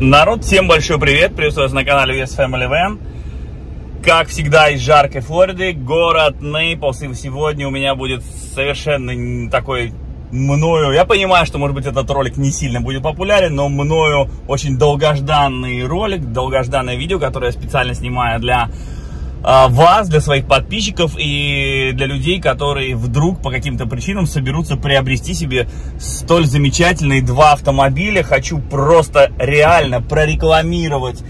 Народ, всем большой привет, приветствую вас на канале US Family Van. Как всегда из жаркой Флориды, город Нейплс, и сегодня у меня будет совершенно такой мною, я понимаю, что может быть этот ролик не сильно будет популярен, но мною очень долгожданный ролик, долгожданное видео, которое я специально снимаю для вас, для своих подписчиков и для людей, которые вдруг по каким-то причинам соберутся приобрести себе столь замечательные два автомобиля. Хочу просто реально прорекламировать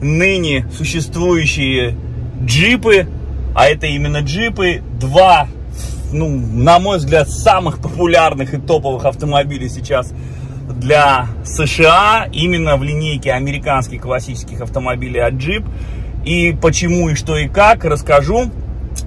ныне существующие джипы, а это именно джипы, два, ну, на мой взгляд, самых популярных и топовых автомобилей сейчас для США, именно в линейке американских классических автомобилей от Jeep. И почему, и что, и как, расскажу.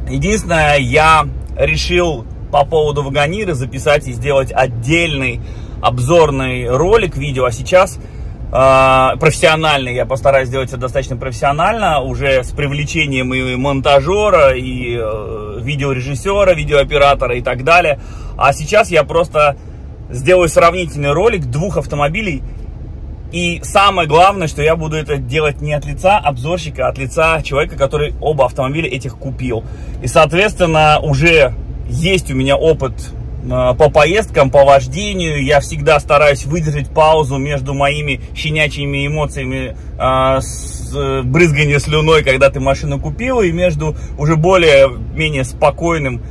Единственное, я решил по поводу вагонира записать и сделать отдельный обзорный ролик, видео. А сейчас э, профессиональный, я постараюсь сделать это достаточно профессионально, уже с привлечением и монтажера, и э, видеорежиссера, видеооператора и так далее. А сейчас я просто сделаю сравнительный ролик двух автомобилей, и самое главное, что я буду это делать не от лица обзорщика, а от лица человека, который оба автомобиля этих купил. И, соответственно, уже есть у меня опыт э, по поездкам, по вождению. Я всегда стараюсь выдержать паузу между моими щенячьими эмоциями э, с э, брызганием слюной, когда ты машину купил, и между уже более-менее спокойным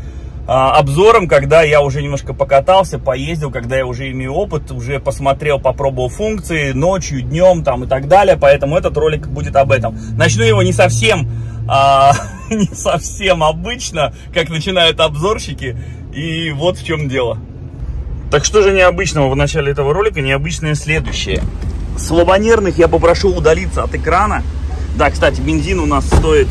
обзором, когда я уже немножко покатался, поездил, когда я уже имею опыт, уже посмотрел, попробовал функции ночью, днем там и так далее, поэтому этот ролик будет об этом. Начну его не совсем, а, не совсем обычно, как начинают обзорщики, и вот в чем дело. Так что же необычного в начале этого ролика? Необычное следующее. Слабонервных я попрошу удалиться от экрана. Да, кстати, бензин у нас стоит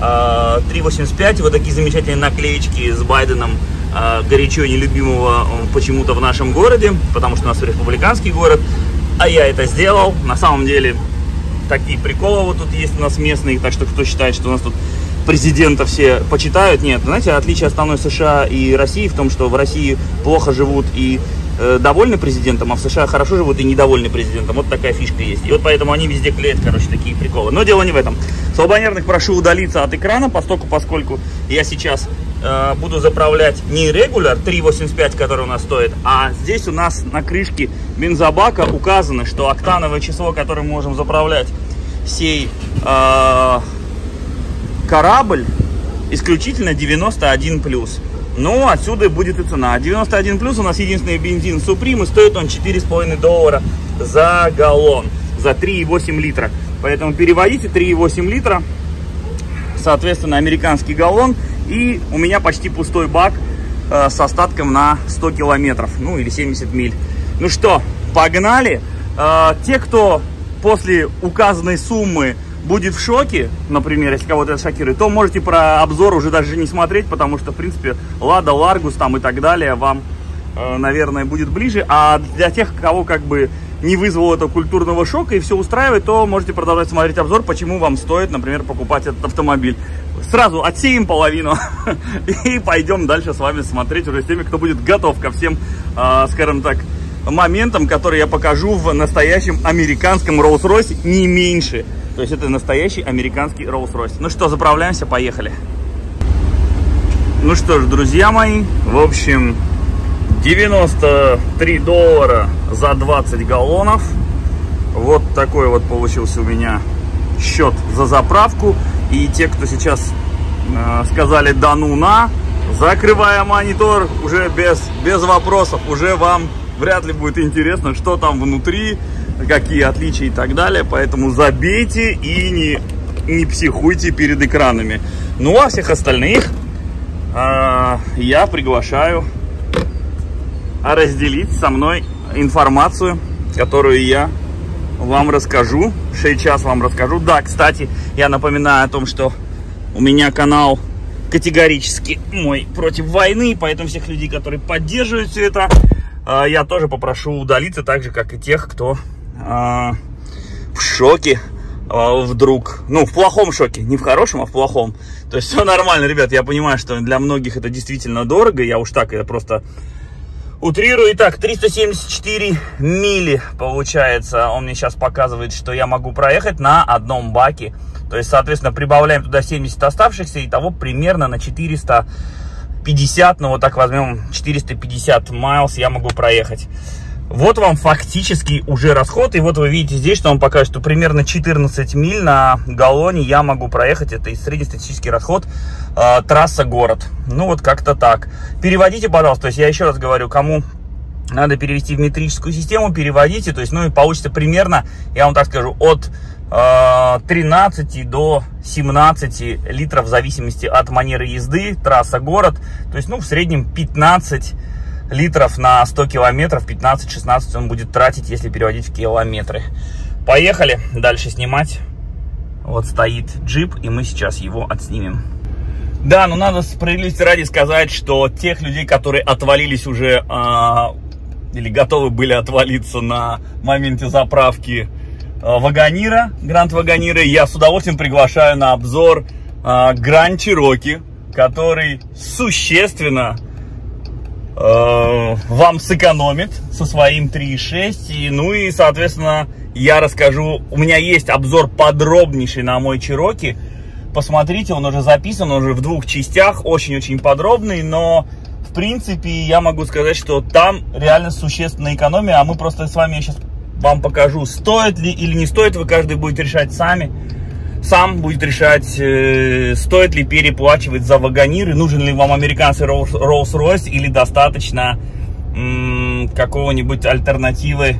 3.85, вот такие замечательные наклеечки с Байденом, а, горячо нелюбимого почему-то в нашем городе, потому что у нас республиканский город, а я это сделал. На самом деле, такие приколы вот тут есть у нас местные, так что кто считает, что у нас тут президента все почитают, нет. Знаете, отличие основной США и России в том, что в России плохо живут и довольны президентом, а в США хорошо живут и недовольны президентом. Вот такая фишка есть. И вот поэтому они везде клеят, короче, такие приколы. Но дело не в этом. Слабонервных прошу удалиться от экрана, поскольку, поскольку я сейчас э, буду заправлять не регуляр 3.85, который у нас стоит, а здесь у нас на крышке бензобака указано, что октановое число, которым можем заправлять сей э, корабль, исключительно 91 плюс. Ну, отсюда будет и цена. 91 плюс у нас единственный бензин Supreme, и стоит он 4,5 доллара за галлон, за 3,8 литра. Поэтому переводите 3,8 литра, соответственно, американский галлон. И у меня почти пустой бак э, с остатком на 100 километров, ну или 70 миль. Ну что, погнали. Э, те, кто после указанной суммы будет в шоке, например, если кого-то это шокирует, то можете про обзор уже даже не смотреть, потому что, в принципе, Лада, Ларгус там и так далее вам, э, наверное, будет ближе. А для тех, кого как бы не вызвало этого культурного шока и все устраивает, то можете продолжать смотреть обзор, почему вам стоит, например, покупать этот автомобиль. Сразу отсеем половину и пойдем дальше с вами смотреть уже с теми, кто будет готов ко всем, э, скажем так, моментам, которые я покажу в настоящем американском Rolls-Royce, не меньше. То есть это настоящий американский Rolls-Royce. Ну что, заправляемся, поехали. Ну что ж, друзья мои, в общем, 93 доллара за 20 галлонов. Вот такой вот получился у меня счет за заправку. И те, кто сейчас э, сказали да ну на, закрывая монитор, уже без, без вопросов, уже вам вряд ли будет интересно, что там внутри, какие отличия и так далее. Поэтому забейте и не, не психуйте перед экранами. Ну а всех остальных э, я приглашаю разделить со мной информацию, которую я вам расскажу. Сейчас вам расскажу. Да, кстати, я напоминаю о том, что у меня канал категорически мой против войны, поэтому всех людей, которые поддерживают все это, я тоже попрошу удалиться, так же, как и тех, кто а, в шоке а, вдруг, ну, в плохом шоке, не в хорошем, а в плохом. То есть все нормально, ребят, я понимаю, что для многих это действительно дорого, я уж так, я просто Утрирую. Итак, 374 мили получается. Он мне сейчас показывает, что я могу проехать на одном баке. То есть, соответственно, прибавляем туда 70 оставшихся. И того примерно на 450, ну вот так возьмем 450 майлз я могу проехать. Вот вам фактически уже расход. И вот вы видите здесь, что он покажет, что примерно 14 миль на галлоне я могу проехать. Это и среднестатистический расход. Э, трасса город. Ну вот как-то так. Переводите, пожалуйста. То есть я еще раз говорю, кому надо перевести в метрическую систему, переводите. То есть, ну и получится примерно, я вам так скажу, от 13 э, до 17 литров в зависимости от манеры езды, трасса город. То есть, ну, в среднем 15 литров на 100 километров, 15-16 он будет тратить, если переводить в километры. Поехали дальше снимать. Вот стоит джип, и мы сейчас его отснимем. Да, но надо справедливости ради сказать, что тех людей, которые отвалились уже, э, или готовы были отвалиться на моменте заправки Вагонира, Гранд Вагонира, я с удовольствием приглашаю на обзор э, Гранд Чироки, который существенно Э, вам сэкономит со своим 3.6. И, ну и, соответственно, я расскажу, у меня есть обзор подробнейший на мой Чироки. Посмотрите, он уже записан, он уже в двух частях, очень-очень подробный, но в принципе я могу сказать, что там реально существенная экономия, а мы просто с вами, сейчас вам покажу, стоит ли или не стоит, вы каждый будет решать сами сам будет решать, э, стоит ли переплачивать за вагониры, нужен ли вам американский Rolls-Royce или достаточно какого-нибудь альтернативы,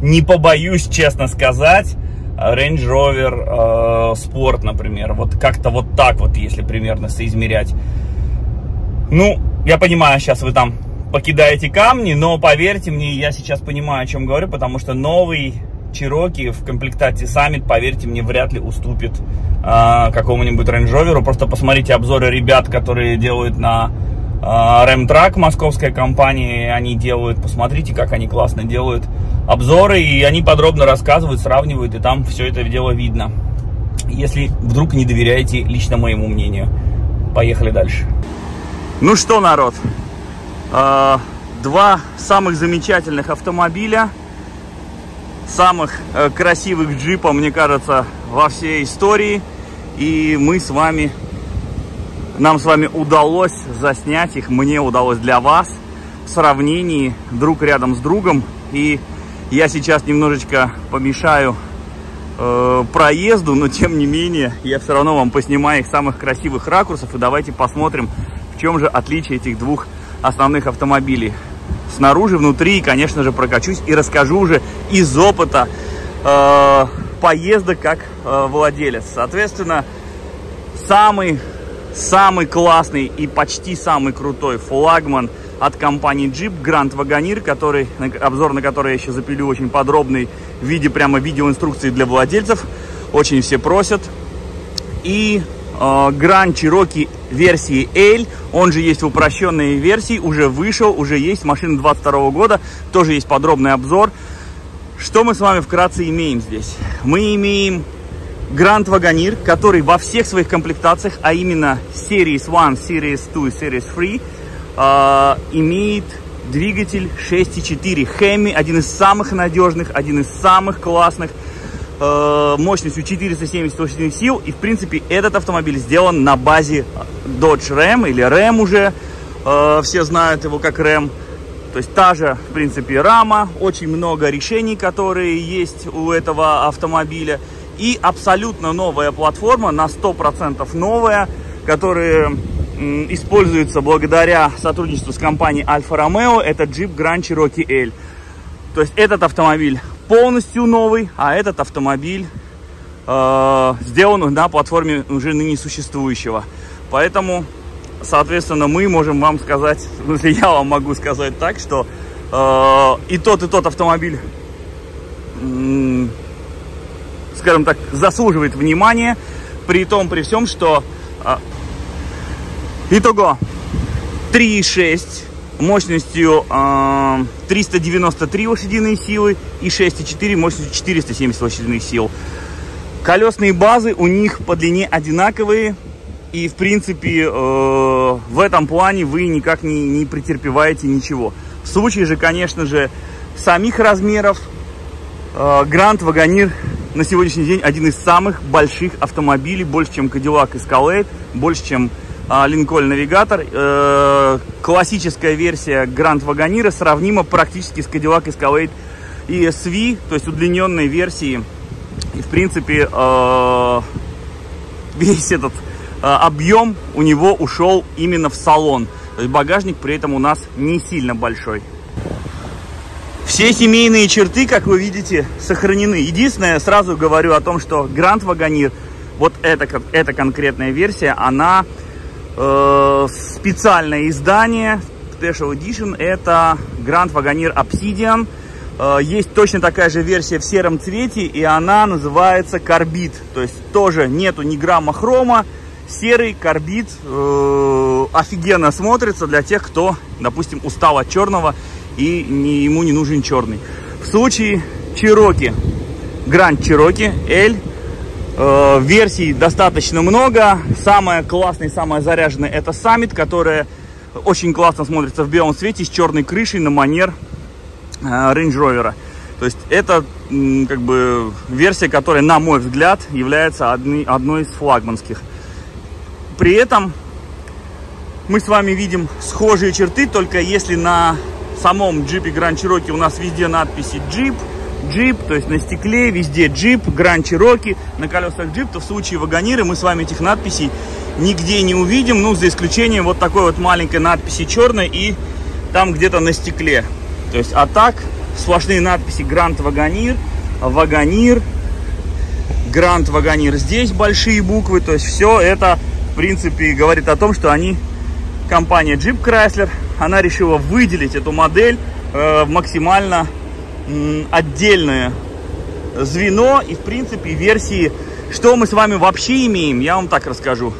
не побоюсь честно сказать, Range Rover э, Sport, например. Вот как-то вот так вот, если примерно соизмерять. Ну, я понимаю, сейчас вы там покидаете камни, но поверьте мне, я сейчас понимаю, о чем говорю, потому что новый Чироки в комплектации Summit, поверьте мне, вряд ли уступит э, какому-нибудь Range Rover. Просто посмотрите обзоры ребят, которые делают на э, Ram Truck, московская компания, они делают, посмотрите, как они классно делают обзоры, и они подробно рассказывают, сравнивают, и там все это дело видно. Если вдруг не доверяете лично моему мнению. Поехали дальше. Ну что, народ, два самых замечательных автомобиля – самых э, красивых джипов, мне кажется, во всей истории. И мы с вами, нам с вами удалось заснять их, мне удалось для вас в сравнении друг рядом с другом. И я сейчас немножечко помешаю э, проезду, но тем не менее я все равно вам поснимаю их самых красивых ракурсов. И давайте посмотрим, в чем же отличие этих двух основных автомобилей снаружи, внутри, конечно же, прокачусь и расскажу уже из опыта э, поездок как э, владелец. Соответственно, самый, самый классный и почти самый крутой флагман от компании Jeep Grand Wagoneer, который, обзор на который я еще запилю очень подробный в виде прямо видеоинструкции для владельцев. Очень все просят. И Grand Cherokee версии L, он же есть в упрощенной версии, уже вышел, уже есть машина 22 года, тоже есть подробный обзор. Что мы с вами вкратце имеем здесь? Мы имеем Grand Wagoneer, который во всех своих комплектациях, а именно Series 1, Series 2 Series 3, э, имеет двигатель 6.4 Hemi, один из самых надежных, один из самых классных, Э, мощностью 470 лошадиных сил. И, в принципе, этот автомобиль сделан на базе Dodge Ram или Ram уже. Э, все знают его как Ram. То есть та же, в принципе, рама. Очень много решений, которые есть у этого автомобиля. И абсолютно новая платформа, на 100% новая, которая используется благодаря сотрудничеству с компанией Альфа Ромео. Это Jeep Grand Cherokee L. То есть этот автомобиль полностью новый, а этот автомобиль э, сделан на платформе уже ныне существующего. Поэтому, соответственно, мы можем вам сказать, ну, я вам могу сказать так, что э, и тот, и тот автомобиль, э, скажем так, заслуживает внимания, при том, при всем, что э, итого 3,6 мощностью э, 393 лошадиные силы и 6,4 мощностью 470 лошадиных сил. Колесные базы у них по длине одинаковые. И, в принципе, э, в этом плане вы никак не, не претерпеваете ничего. В случае же, конечно же, самих размеров, Гранд э, Вагонир на сегодняшний день один из самых больших автомобилей, больше, чем Cadillac Escalade, больше, чем Линкольн Навигатор. Э, классическая версия Гранд Вагонира сравнима практически с Cadillac Escalade ESV, то есть удлиненной версии. И, в принципе, э, весь этот э, объем у него ушел именно в салон. То есть багажник при этом у нас не сильно большой. Все семейные черты, как вы видите, сохранены. Единственное, сразу говорю о том, что Grand Wagoneer, вот эта, эта конкретная версия, она э, специальное издание, Special Edition, это Grand Wagoneer Obsidian. Э, есть точно такая же версия в сером цвете, и она называется карбид. То есть тоже нету ни грамма хрома, серый карбид э, офигенно смотрится для тех, кто, допустим, устал от черного и не, ему не нужен черный. В случае Чироки, Гранд Чироки L, версий достаточно много. Самая классная, самая заряженная это Summit, которая очень классно смотрится в белом цвете с черной крышей на манер э, Range Rover. То есть это как бы версия, которая, на мой взгляд, является одни, одной из флагманских. При этом мы с вами видим схожие черты, только если на самом джипе Grand Cherokee у нас везде надписи Jeep, Jeep, то есть на стекле везде Jeep, Grand Cherokee, на колесах Jeep, то в случае вагониры мы с вами этих надписей нигде не увидим, ну, за исключением вот такой вот маленькой надписи черной и там где-то на стекле. То есть, а так, сплошные надписи Grand Wagoneer, Wagoneer, Grand Wagoneer. Здесь большие буквы, то есть все это в принципе, говорит о том, что они, компания Jeep Chrysler, она решила выделить эту модель э, максимально отдельное звено и, в принципе, версии, что мы с вами вообще имеем, я вам так расскажу.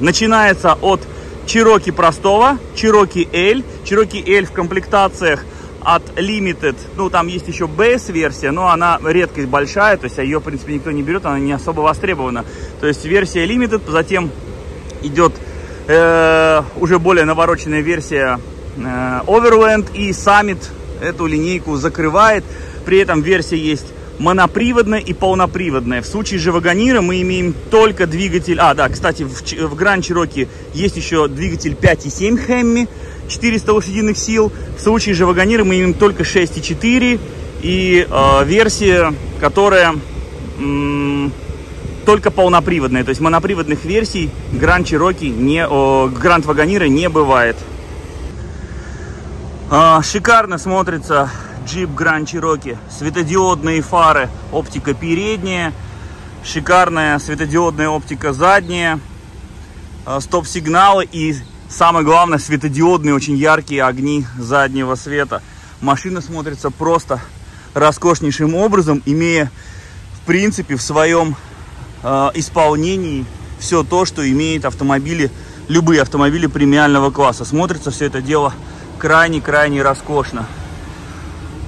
Начинается от Cherokee простого, Cherokee L, Cherokee L в комплектациях от Limited, ну, там есть еще base версия, но она редкость большая, то есть ее, в принципе, никто не берет, она не особо востребована. То есть версия Limited, затем идет э, уже более навороченная версия э, Overland и Summit эту линейку закрывает. При этом версия есть моноприводная и полноприводная. В случае же Вагонира мы имеем только двигатель... А, да, кстати, в, в Grand есть еще двигатель 5,7 Hemi, 400 лошадиных сил. В случае же Вагонира мы имеем только 6,4 и э, версия, которая только полноприводные. То есть моноприводных версий Grand Cherokee, не, о, Grand Wagoneer не бывает. А, шикарно смотрится Jeep Grand Cherokee. Светодиодные фары, оптика передняя. Шикарная светодиодная оптика задняя. А, стоп-сигналы и самое главное светодиодные очень яркие огни заднего света. Машина смотрится просто роскошнейшим образом, имея в принципе в своем э, исполнении все то, что имеет автомобили, любые автомобили премиального класса. Смотрится все это дело крайне-крайне роскошно.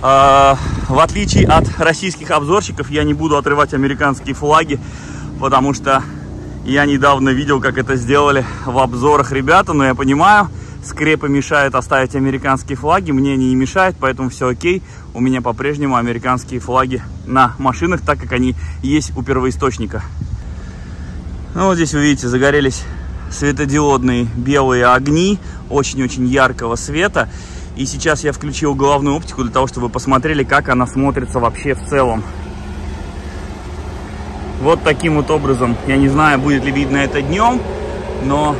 Э, в отличие от российских обзорщиков, я не буду отрывать американские флаги, потому что я недавно видел, как это сделали в обзорах ребята, но я понимаю, скрепы мешают оставить американские флаги, мне они не мешают, поэтому все окей. У меня по-прежнему американские флаги на машинах, так как они есть у первоисточника. Ну, вот здесь вы видите, загорелись светодиодные белые огни, очень-очень яркого света. И сейчас я включил головную оптику для того, чтобы вы посмотрели, как она смотрится вообще в целом. Вот таким вот образом, я не знаю, будет ли видно это днем, но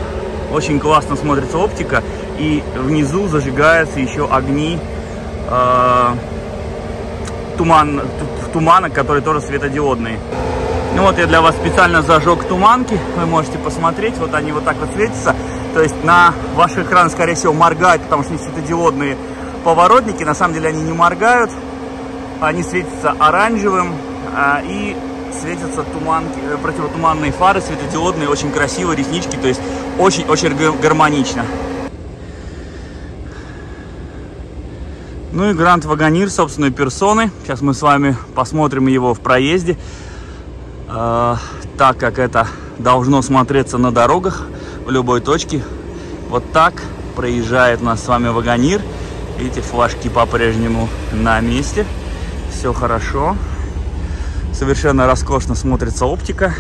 очень классно смотрится оптика. И внизу зажигаются еще огни э, туман, тумана, которые тоже светодиодные. Ну вот я для вас специально зажег туманки, вы можете посмотреть, вот они вот так вот светятся. То есть на ваш экран, скорее всего, моргают, потому что они светодиодные поворотники. На самом деле они не моргают, они светятся оранжевым а, и светятся туманки, э, противотуманные фары светодиодные, очень красиво, реснички, то есть очень-очень гармонично. Ну и Гранд Вагонир собственной персоны. Сейчас мы с вами посмотрим его в проезде. Э, так как это должно смотреться на дорогах в любой точке. Вот так проезжает у нас с вами Вагонир. Видите, флажки по-прежнему на месте. Все хорошо. Совершенно роскошно смотрится оптика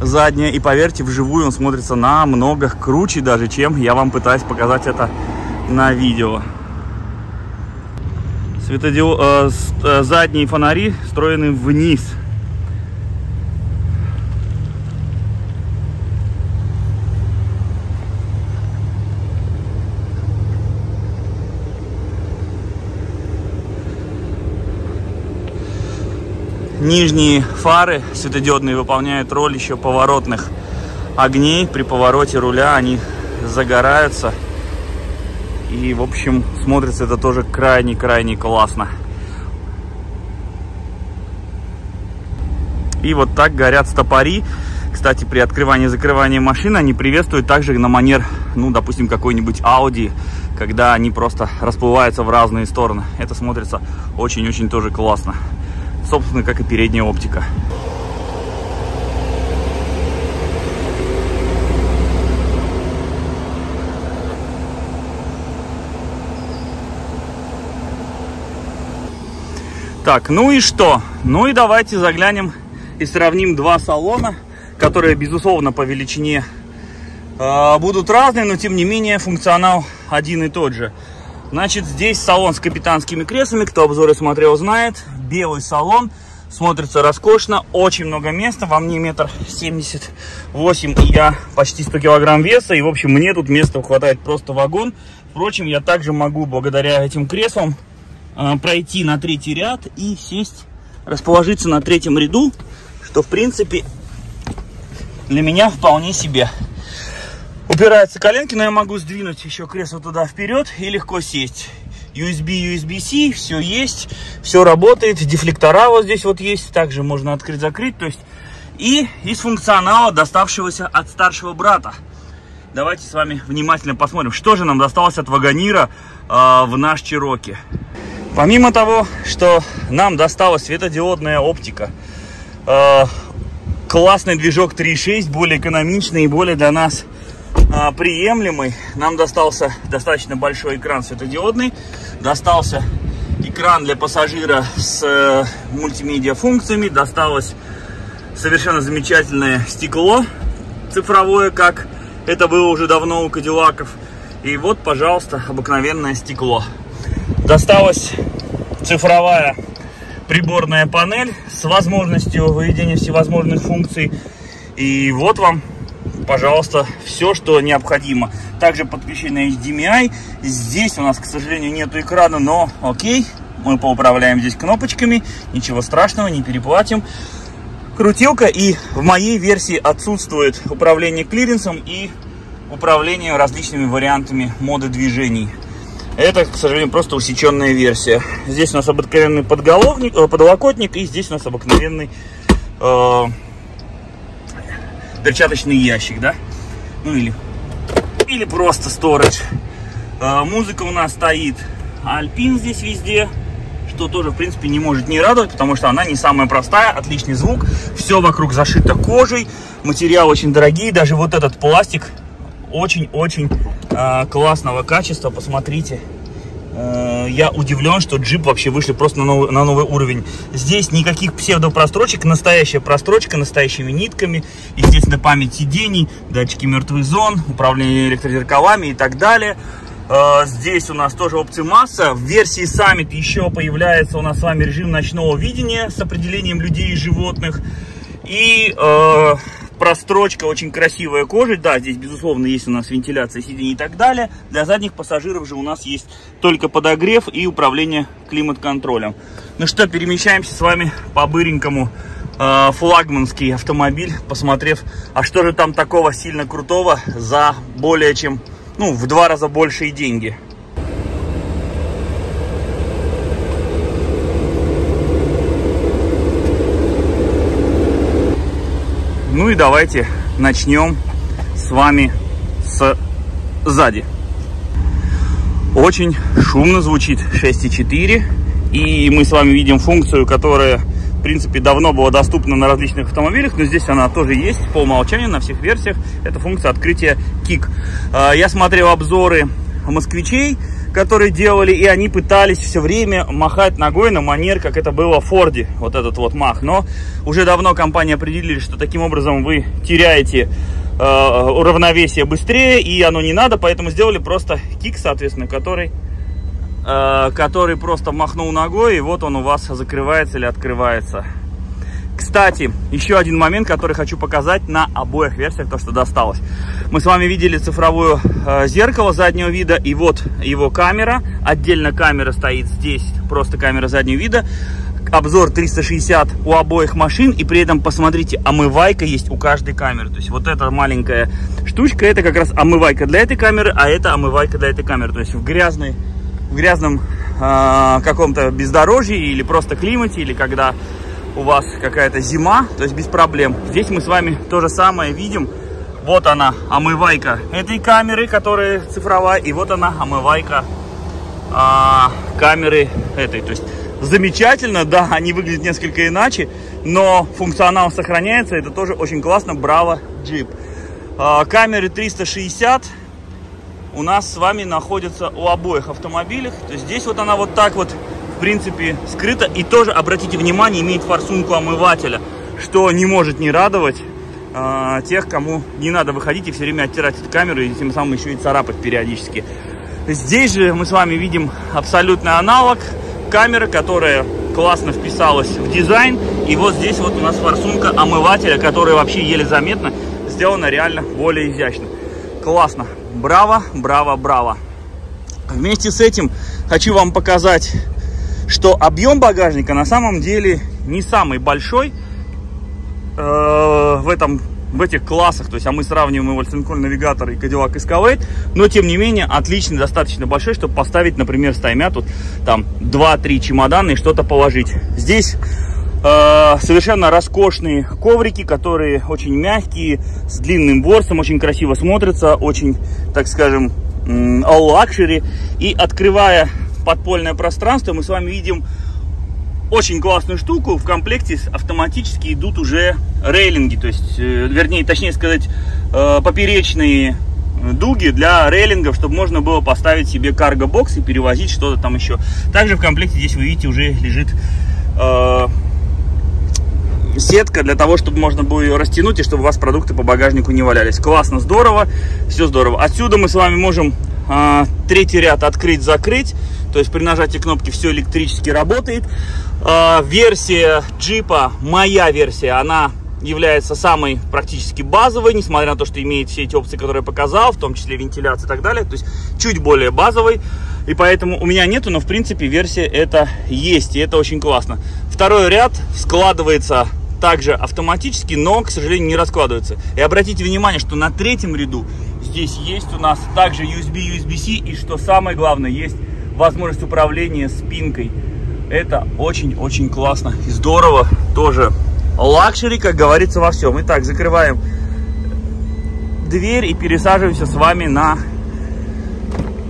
задняя. И поверьте, вживую он смотрится намного круче даже, чем я вам пытаюсь показать это на видео. Светодио... Э, э, задние фонари встроены вниз. Нижние фары светодиодные выполняют роль еще поворотных огней. При повороте руля они загораются. И, в общем, смотрится это тоже крайне-крайне классно. И вот так горят стопори. Кстати, при открывании и закрывании машины они приветствуют также на манер, ну, допустим, какой-нибудь Audi, когда они просто расплываются в разные стороны. Это смотрится очень-очень тоже классно собственно, как и передняя оптика. Так, ну и что? Ну и давайте заглянем и сравним два салона, которые, безусловно, по величине э, будут разные, но тем не менее функционал один и тот же. Значит, здесь салон с капитанскими креслами, кто обзоры смотрел, знает белый салон. Смотрится роскошно, очень много места, во мне метр семьдесят восемь, и я почти 100 килограмм веса, и, в общем, мне тут места хватает просто вагон. Впрочем, я также могу, благодаря этим креслам, э, пройти на третий ряд и сесть, расположиться на третьем ряду, что, в принципе, для меня вполне себе. Упираются коленки, но я могу сдвинуть еще кресло туда вперед и легко сесть. USB, USB-C, все есть, все работает, дефлектора вот здесь вот есть, также можно открыть-закрыть, то есть и из функционала, доставшегося от старшего брата. Давайте с вами внимательно посмотрим, что же нам досталось от Вагонира э, в наш Чироки. Помимо того, что нам досталась светодиодная оптика, э, классный движок 3.6, более экономичный и более для нас приемлемый. Нам достался достаточно большой экран светодиодный. Достался экран для пассажира с э, мультимедиа функциями. Досталось совершенно замечательное стекло цифровое, как это было уже давно у Кадиллаков. И вот, пожалуйста, обыкновенное стекло. Досталась цифровая приборная панель с возможностью выведения всевозможных функций. И вот вам пожалуйста, все, что необходимо. Также подключение HDMI. Здесь у нас, к сожалению, нету экрана, но окей. Мы поуправляем здесь кнопочками. Ничего страшного, не переплатим. Крутилка. И в моей версии отсутствует управление клиренсом и управление различными вариантами моды движений. Это, к сожалению, просто усеченная версия. Здесь у нас обыкновенный подголовник, э, подлокотник, и здесь у нас обыкновенный э, перчаточный ящик, да? Ну или, или просто сторож. А, музыка у нас стоит Альпин здесь везде, что тоже, в принципе, не может не радовать, потому что она не самая простая, отличный звук, все вокруг зашито кожей, материал очень дорогий, даже вот этот пластик очень-очень э, классного качества, посмотрите. Э, я удивлен, что джип вообще вышли просто на новый, на новый уровень. Здесь никаких псевдопрострочек, настоящая прострочка, настоящими нитками. Естественно, память сидений, датчики мертвых зон, управление электрозеркалами и так далее. Э, здесь у нас тоже опция масса. В версии Summit еще появляется у нас с вами режим ночного видения с определением людей и животных. И э, прострочка, очень красивая кожа. Да, здесь, безусловно, есть у нас вентиляция сидений и так далее. Для задних пассажиров же у нас есть только подогрев и управление климат-контролем. Ну что, перемещаемся с вами по быренькому э, флагманский автомобиль, посмотрев, а что же там такого сильно крутого за более чем, ну, в два раза большие деньги. Ну и давайте начнем с вами с сзади. Очень шумно звучит 6.4. И мы с вами видим функцию, которая, в принципе, давно была доступна на различных автомобилях, но здесь она тоже есть по умолчанию на всех версиях. Это функция открытия кик. А, я смотрел обзоры москвичей, которые делали, и они пытались все время махать ногой на манер, как это было в Форде, вот этот вот мах. Но уже давно компания определили, что таким образом вы теряете э, равновесие быстрее, и оно не надо, поэтому сделали просто кик, соответственно, который, э, который просто махнул ногой, и вот он у вас закрывается или открывается. Кстати, еще один момент, который хочу показать на обоих версиях, то, что досталось. Мы с вами видели цифровое э, зеркало заднего вида, и вот его камера. Отдельно камера стоит здесь, просто камера заднего вида. Обзор 360 у обоих машин, и при этом, посмотрите, омывайка есть у каждой камеры. То есть вот эта маленькая штучка, это как раз омывайка для этой камеры, а это омывайка для этой камеры. То есть в, грязной, в грязном э, каком-то бездорожье или просто климате, или когда у вас какая-то зима, то есть без проблем. Здесь мы с вами то же самое видим. Вот она, омывайка этой камеры, которая цифровая, и вот она, омывайка а, камеры этой. То есть замечательно, да, они выглядят несколько иначе, но функционал сохраняется, это тоже очень классно, браво, джип. А, камеры 360 у нас с вами находятся у обоих автомобилей. То есть здесь вот она вот так вот принципе, скрыто. И тоже, обратите внимание, имеет форсунку омывателя, что не может не радовать э, тех, кому не надо выходить и все время оттирать эту камеру, и тем самым еще и царапать периодически. Здесь же мы с вами видим абсолютный аналог камеры, которая классно вписалась в дизайн. И вот здесь вот у нас форсунка омывателя, которая вообще еле заметна, сделана реально более изящно. Классно. Браво, браво, браво. Вместе с этим хочу вам показать что объем багажника на самом деле не самый большой э, в этом в этих классах, то есть, а мы сравниваем его Lincoln Navigator и Cadillac Escalade, но, тем не менее, отличный, достаточно большой, чтобы поставить, например, стаймя тут, там, 2-3 чемодана и что-то положить. Здесь э, совершенно роскошные коврики, которые очень мягкие, с длинным ворсом, очень красиво смотрятся, очень, так скажем, luxury. И открывая подпольное пространство, мы с вами видим очень классную штуку. В комплекте автоматически идут уже рейлинги, то есть, э, вернее, точнее сказать, э, поперечные дуги для рейлингов, чтобы можно было поставить себе cargo box и перевозить что-то там еще. Также в комплекте здесь вы видите уже лежит э, сетка для того, чтобы можно было ее растянуть и чтобы у вас продукты по багажнику не валялись. Классно, здорово, все здорово. Отсюда мы с вами можем э, третий ряд открыть-закрыть. То есть при нажатии кнопки все электрически работает. Э, версия джипа, моя версия, она является самой практически базовой, несмотря на то, что имеет все эти опции, которые я показал, в том числе вентиляция и так далее. То есть чуть более базовой. И поэтому у меня нету, но в принципе версия это есть, и это очень классно. Второй ряд складывается также автоматически, но, к сожалению, не раскладывается. И обратите внимание, что на третьем ряду здесь есть у нас также USB, USB-C, и что самое главное, есть возможность управления спинкой. Это очень-очень классно и здорово. Тоже luxury, как говорится, во всем. Итак, закрываем дверь и пересаживаемся с вами на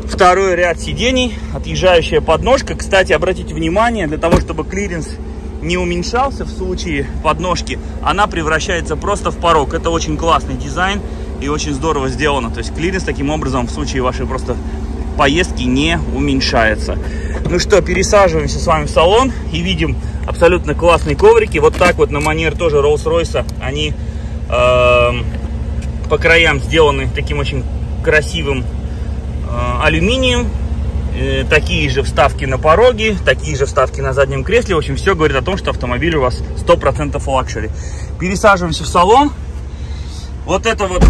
второй ряд сидений. Отъезжающая подножка. Кстати, обратите внимание, для того, чтобы клиренс не уменьшался в случае подножки, она превращается просто в порог. Это очень классный дизайн и очень здорово сделано. То есть клиренс таким образом в случае вашей просто поездки не уменьшается. Ну что, пересаживаемся с вами в салон и видим абсолютно классные коврики. Вот так вот на манер тоже Rolls-Royce. Они э, по краям сделаны таким очень красивым э, алюминием. Э, такие же вставки на пороге, такие же вставки на заднем кресле. В общем, все говорит о том, что автомобиль у вас 100% luxury. Пересаживаемся в салон. Вот эта вот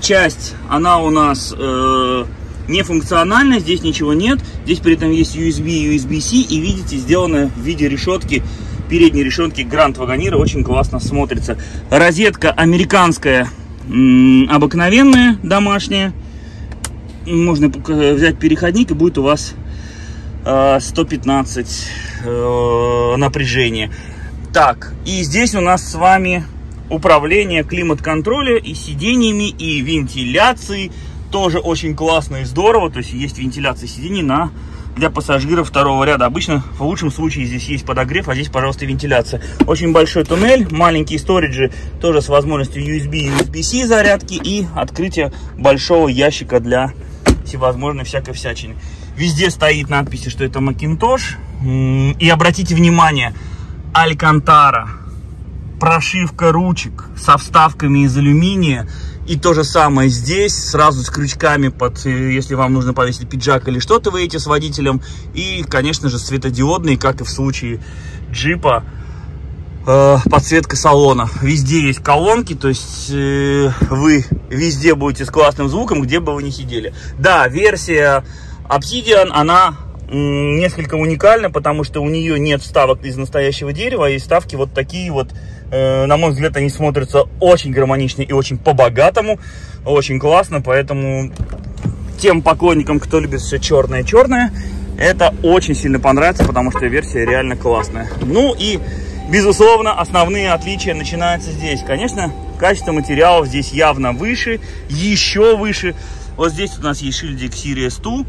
часть, она у нас... Э, не функционально, здесь ничего нет. Здесь при этом есть USB, USB-C и видите, сделано в виде решетки, передней решетки Grand Wagoneer, очень классно смотрится. Розетка американская, обыкновенная, домашняя. Можно взять переходник и будет у вас 115 э, э, напряжения. Так, и здесь у нас с вами управление климат-контроля и сиденьями, и вентиляцией, тоже очень классно и здорово. То есть есть вентиляция сидений на для пассажиров второго ряда. Обычно в лучшем случае здесь есть подогрев, а здесь, пожалуйста, вентиляция. Очень большой туннель, маленькие сториджи, тоже с возможностью USB и USB-C зарядки и открытие большого ящика для всевозможной всякой всячины. Везде стоит надпись, что это Macintosh. И обратите внимание, Алькантара, прошивка ручек со вставками из алюминия. И то же самое здесь, сразу с крючками, под, э, если вам нужно повесить пиджак или что-то, вы эти с водителем. И, конечно же, светодиодные, как и в случае джипа, э, подсветка салона. Везде есть колонки, то есть э, вы везде будете с классным звуком, где бы вы ни сидели. Да, версия Obsidian, она несколько уникальна, потому что у нее нет вставок из настоящего дерева, а есть вставки вот такие вот. Э, на мой взгляд, они смотрятся очень гармонично и очень по-богатому, очень классно, поэтому тем поклонникам, кто любит все черное-черное, это очень сильно понравится, потому что версия реально классная. Ну и, безусловно, основные отличия начинаются здесь. Конечно, качество материалов здесь явно выше, еще выше. Вот здесь у нас есть шильдик Series 2.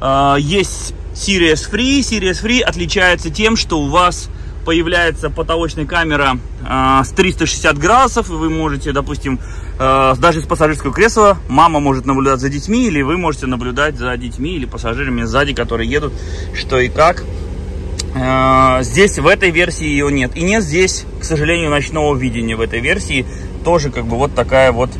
А, есть Series Free. Series Free отличается тем, что у вас появляется потолочная камера э, с 360 градусов, и вы можете, допустим, э, даже с пассажирского кресла мама может наблюдать за детьми, или вы можете наблюдать за детьми или пассажирами сзади, которые едут, что и как. Э, здесь в этой версии ее нет. И нет здесь, к сожалению, ночного видения в этой версии. Тоже как бы вот такая вот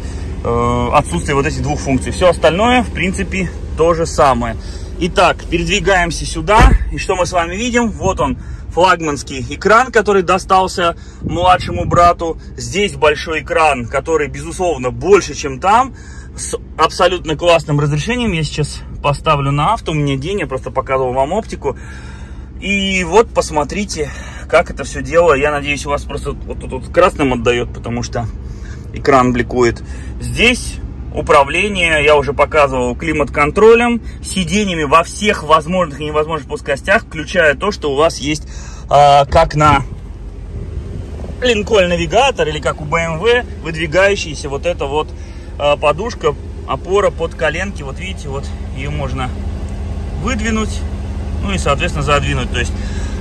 э, отсутствие вот этих двух функций. Все остальное, в принципе, то же самое. Итак, передвигаемся сюда. И что мы с вами видим? Вот он, флагманский экран, который достался младшему брату. Здесь большой экран, который, безусловно, больше, чем там. С абсолютно классным разрешением. Я сейчас поставлю на авто. У меня день, я просто показывал вам оптику. И вот, посмотрите, как это все дело. Я надеюсь, у вас просто вот тут вот красным отдает, потому что экран бликует. Здесь управление, я уже показывал, климат-контролем, сиденьями во всех возможных и невозможных плоскостях, включая то, что у вас есть, э, как на Lincoln навигатор или как у BMW, выдвигающаяся вот эта вот э, подушка, опора под коленки. Вот видите, вот ее можно выдвинуть, ну и, соответственно, задвинуть. То есть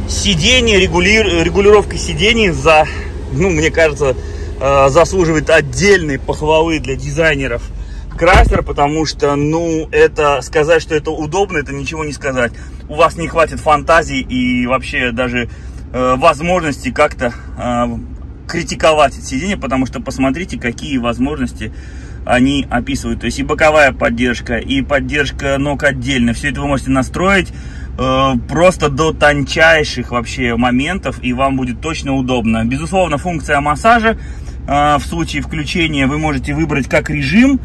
сиденье, регули... регулировка сидений за, ну, мне кажется, э, заслуживает отдельной похвалы для дизайнеров – Крайслер, потому что, ну, это сказать, что это удобно, это ничего не сказать. У вас не хватит фантазии и вообще даже э, возможности как-то э, критиковать это сиденье, потому что посмотрите, какие возможности они описывают. То есть и боковая поддержка, и поддержка ног отдельно. Все это вы можете настроить э, просто до тончайших вообще моментов, и вам будет точно удобно. Безусловно, функция массажа. Э, в случае включения вы можете выбрать как режим,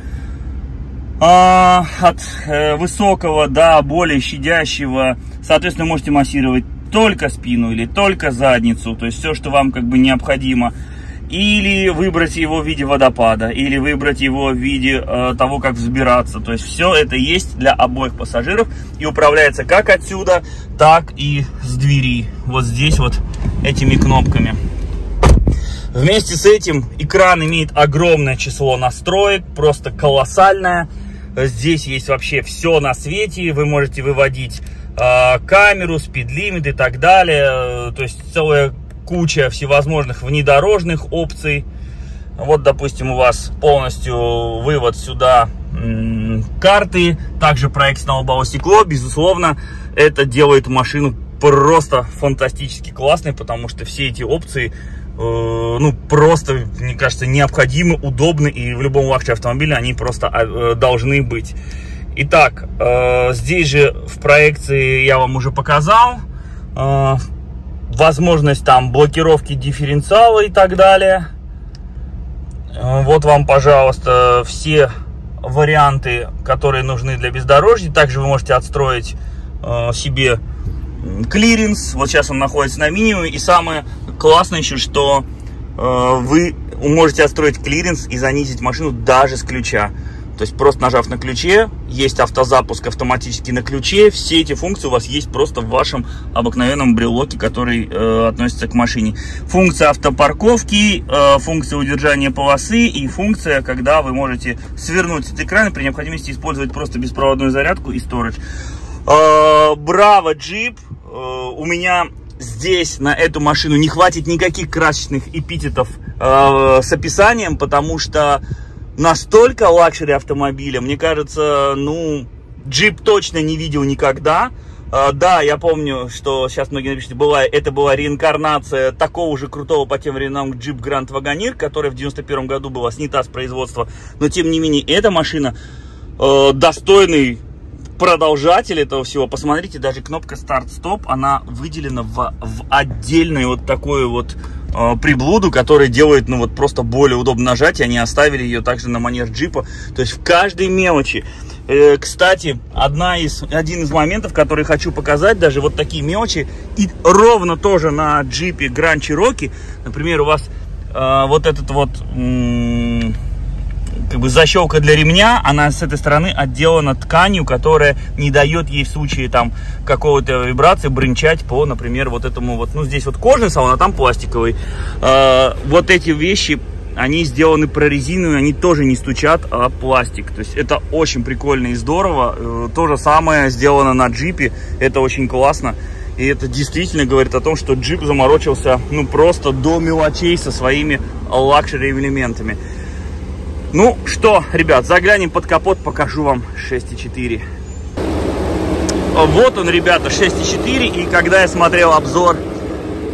а, от э, высокого до более щадящего, соответственно, можете массировать только спину или только задницу, то есть все, что вам как бы необходимо. Или выбрать его в виде водопада, или выбрать его в виде э, того, как взбираться. То есть все это есть для обоих пассажиров и управляется как отсюда, так и с двери. Вот здесь вот этими кнопками. Вместе с этим экран имеет огромное число настроек, просто колоссальное. Здесь есть вообще все на свете. Вы можете выводить э, камеру, speed limit и так далее. То есть целая куча всевозможных внедорожных опций. Вот, допустим, у вас полностью вывод сюда карты, также проект на лобовое стекло. Безусловно, это делает машину просто фантастически классной, потому что все эти опции ну, просто, мне кажется, необходимы, удобны, и в любом luxury автомобиле они просто э, должны быть. Итак, э, здесь же в проекции я вам уже показал возможность там блокировки дифференциала и так далее. Вот вам, пожалуйста, все варианты, которые нужны для бездорожья. Также вы можете отстроить себе клиренс. Вот сейчас он находится на минимуме. И самое классно еще, что э, вы можете отстроить клиренс и занизить машину даже с ключа. То есть просто нажав на ключе, есть автозапуск автоматически на ключе. Все эти функции у вас есть просто в вашем обыкновенном брелоке, который э, относится к машине. Функция автопарковки, э, функция удержания полосы и функция, когда вы можете свернуть этот экран и при необходимости использовать просто беспроводную зарядку и сторож. Браво джип. Э, у меня здесь на эту машину не хватит никаких красочных эпитетов э, с описанием, потому что настолько luxury автомобиля, мне кажется, ну, Jeep точно не видел никогда. Да, я помню, что сейчас многие напишут, была, это была реинкарнация такого же крутого по тем временам Jeep Grand Wagoneer, которая в 91 году была снята с производства. Но, тем не менее, эта машина достойный продолжатель этого всего. Посмотрите, даже кнопка старт-стоп, она выделена в, в отдельную вот такую вот э, приблуду, которая делает, ну вот просто более удобно нажать, и они оставили ее также на манер джипа. То есть в каждой мелочи. Э, кстати, одна из, один из моментов, который хочу показать, даже вот такие мелочи, и ровно тоже на джипе Grand Cherokee, например, у вас э, вот этот вот как бы защелка для ремня, она с этой стороны отделана тканью, которая не дает ей в случае там какого-то вибрации бренчать по, например, вот этому вот, ну здесь вот кожный салон, а там пластиковый. Э, вот эти вещи, они сделаны прорезиновые, они тоже не стучат, а пластик. То есть это очень прикольно и здорово. Э, то же самое сделано на Jeep, это очень классно. И это действительно говорит о том, что Jeep заморочился ну просто до мелочей со своими luxury элементами. Ну что, ребят, заглянем под капот, покажу вам 6.4. Вот он, ребята, 6.4. И когда я смотрел обзор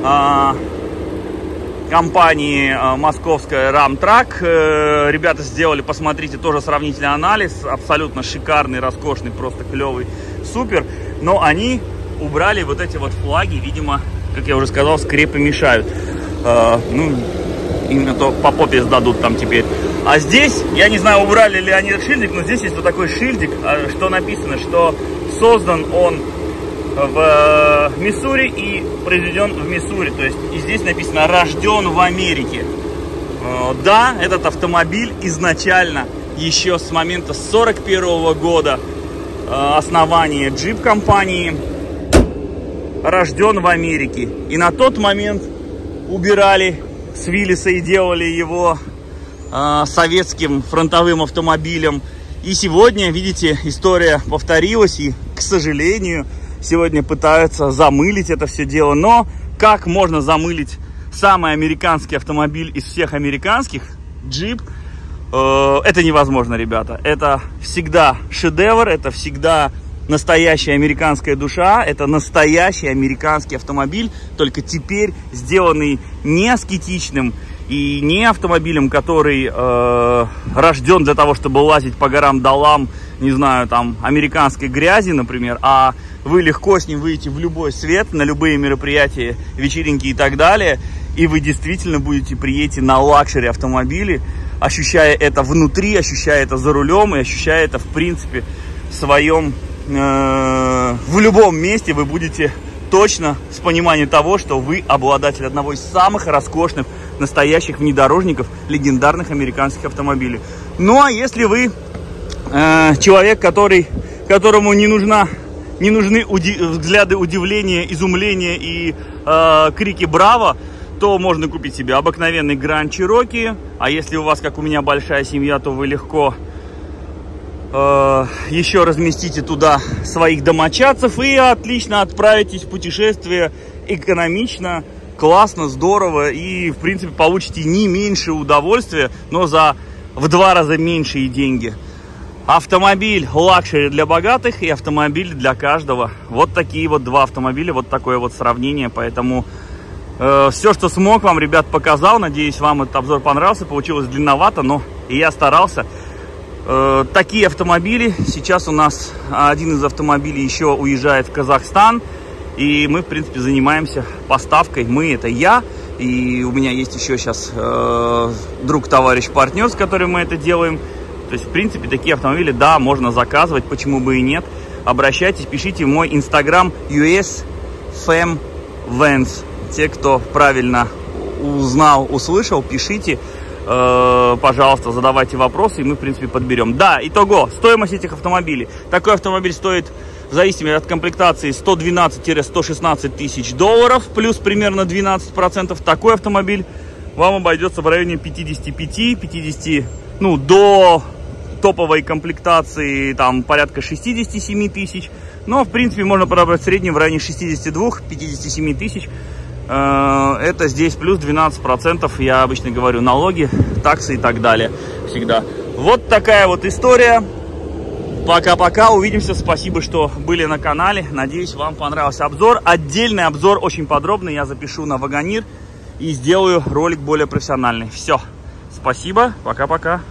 а, компании а, московская Рамтрак, э, ребята сделали, посмотрите, тоже сравнительный анализ. Абсолютно шикарный, роскошный, просто клевый, супер. Но они убрали вот эти вот флаги, видимо, как я уже сказал, скрепы мешают. А, ну, именно то по попе сдадут там теперь. А здесь, я не знаю, убрали ли они шильдик, но здесь есть вот такой шильдик, а, что написано, что создан он в э, Миссури и произведен в Миссури. То есть и здесь написано «рожден в Америке». Э, да, этот автомобиль изначально еще с момента 41 -го года э, основания джип-компании рожден в Америке. И на тот момент убирали с Виллиса и делали его э, советским фронтовым автомобилем. И сегодня, видите, история повторилась, и, к сожалению, сегодня пытаются замылить это все дело. Но как можно замылить самый американский автомобиль из всех американских, джип, э, это невозможно, ребята. Это всегда шедевр, это всегда настоящая американская душа, это настоящий американский автомобиль, только теперь сделанный не аскетичным и не автомобилем, который э, рожден для того, чтобы лазить по горам долам, не знаю, там, американской грязи, например, а вы легко с ним выйдете в любой свет, на любые мероприятия, вечеринки и так далее, и вы действительно будете приедете на luxury автомобиле, ощущая это внутри, ощущая это за рулем и ощущая это, в принципе, в своем Э, в любом месте вы будете точно с пониманием того, что вы обладатель одного из самых роскошных настоящих внедорожников легендарных американских автомобилей. Ну а если вы э, человек, который, которому не нужна не нужны уди взгляды удивления, изумления и э, крики «Браво!», то можно купить себе обыкновенный Гранд Чироки. А если у вас, как у меня, большая семья, то вы легко Э, еще разместите туда своих домочадцев и отлично отправитесь в путешествие экономично, классно, здорово и, в принципе, получите не меньше удовольствия, но за в два раза меньшие деньги. Автомобиль luxury для богатых и автомобиль для каждого. Вот такие вот два автомобиля, вот такое вот сравнение, поэтому э, все, что смог вам, ребят, показал. Надеюсь, вам этот обзор понравился. Получилось длинновато, но я старался. Э, такие автомобили. Сейчас у нас один из автомобилей еще уезжает в Казахстан. И мы, в принципе, занимаемся поставкой. Мы, это я. И у меня есть еще сейчас э, друг, товарищ, партнер, с которым мы это делаем. То есть, в принципе, такие автомобили, да, можно заказывать, почему бы и нет. Обращайтесь, пишите в мой инстаграм US Fem Vans. Те, кто правильно узнал, услышал, пишите. Э, пожалуйста, задавайте вопросы, и мы, в принципе, подберем. Да, итого, стоимость этих автомобилей. Такой автомобиль стоит, в зависимости от комплектации, 112-116 тысяч долларов, плюс примерно 12%. Такой автомобиль вам обойдется в районе 55-50, ну, до топовой комплектации там порядка 67 тысяч. Но, в принципе, можно подобрать в среднем в районе 62-57 тысяч. Э, это здесь плюс 12%, я обычно говорю, налоги, таксы и так далее всегда. Вот такая вот история. Пока-пока, увидимся. Спасибо, что были на канале. Надеюсь, вам понравился обзор. Отдельный обзор, очень подробный, я запишу на Вагонир и сделаю ролик более профессиональный. Все, спасибо, пока-пока.